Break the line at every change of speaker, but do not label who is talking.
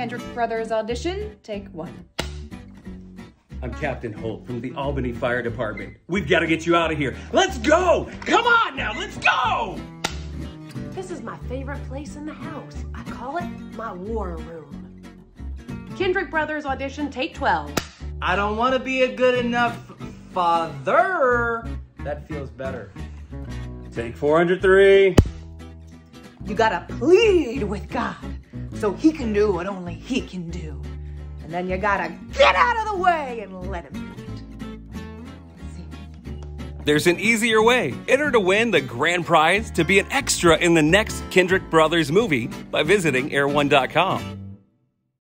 Kendrick Brothers audition, take one.
I'm Captain Holt from the Albany Fire Department. We've got to get you out of here. Let's go! Come on now, let's go!
This is my favorite place in the house. I call it my war room. Kendrick Brothers audition, take 12.
I don't want to be a good enough father. That feels better.
Take 403.
You gotta plead with God so he can do what only he can do. And then you gotta get out of the way and let him do it.
There's an easier way. Enter to win the grand prize to be an extra in the next Kendrick Brothers movie by visiting air1.com.